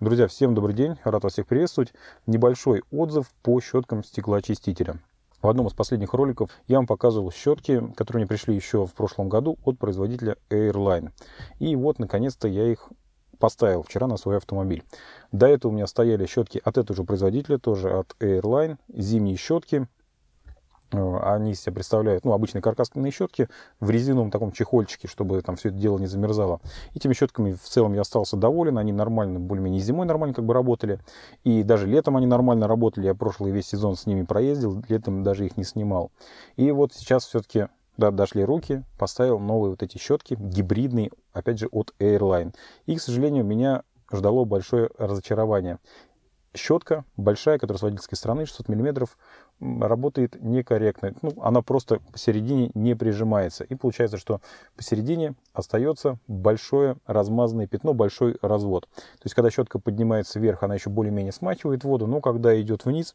Друзья, всем добрый день, рад вас всех приветствовать. Небольшой отзыв по щеткам стеклоочистителя. В одном из последних роликов я вам показывал щетки, которые мне пришли еще в прошлом году от производителя Airline. И вот, наконец-то, я их поставил вчера на свой автомобиль. До этого у меня стояли щетки от этого же производителя, тоже от Airline, зимние щетки Э, они себя представляют, ну, обычные каркасные щетки в резиновом таком чехольчике, чтобы там все это дело не замерзало. Этими щетками в целом я остался доволен, они нормально, более-менее зимой нормально как бы работали, и даже летом они нормально работали, я прошлый весь сезон с ними проездил, летом даже их не снимал. И вот сейчас все-таки да, дошли руки, поставил новые вот эти щетки, гибридные, опять же, от Airline. И, к сожалению, меня ждало большое разочарование щетка большая, которая с водительской стороны, 600 миллиметров, работает некорректно. Ну, она просто посередине не прижимается. И получается, что посередине остается большое размазанное пятно, большой развод. То есть, когда щетка поднимается вверх, она еще более-менее смачивает воду, но когда идет вниз,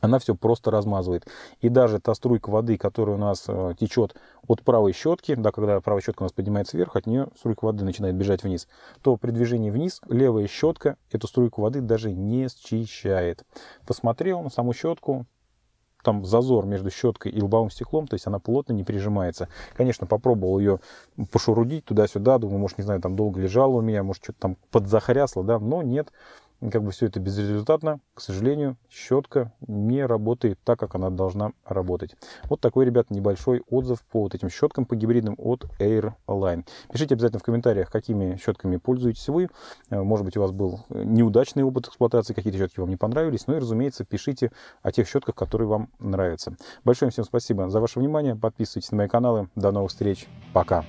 она все просто размазывает. И даже та струйка воды, которая у нас э, течет от правой щетки, да, когда правая щетка у нас поднимается вверх, от нее струйка воды начинает бежать вниз, то при движении вниз левая щетка эту струйку воды даже не счищает. Посмотрел на саму щетку, там зазор между щеткой и лобовым стеклом, то есть она плотно не прижимается. Конечно, попробовал ее пошурудить туда-сюда, думаю, может, не знаю, там долго лежала у меня, может, что-то там подзахарясло, да, но нет, как бы все это безрезультатно. К сожалению, щетка не работает так, как она должна работать. Вот такой, ребят, небольшой отзыв по вот этим щеткам по гибридным от Airline. Пишите обязательно в комментариях, какими щетками пользуетесь вы. Э, может быть, у вас был неудачный опыт эксплуатации, какие-то щетки вам не понравились. Ну и, разумеется, пишите о тех щетках, которые вам нравятся. Большое всем спасибо за ваше внимание. Подписывайтесь на мои каналы. До новых встреч. Пока.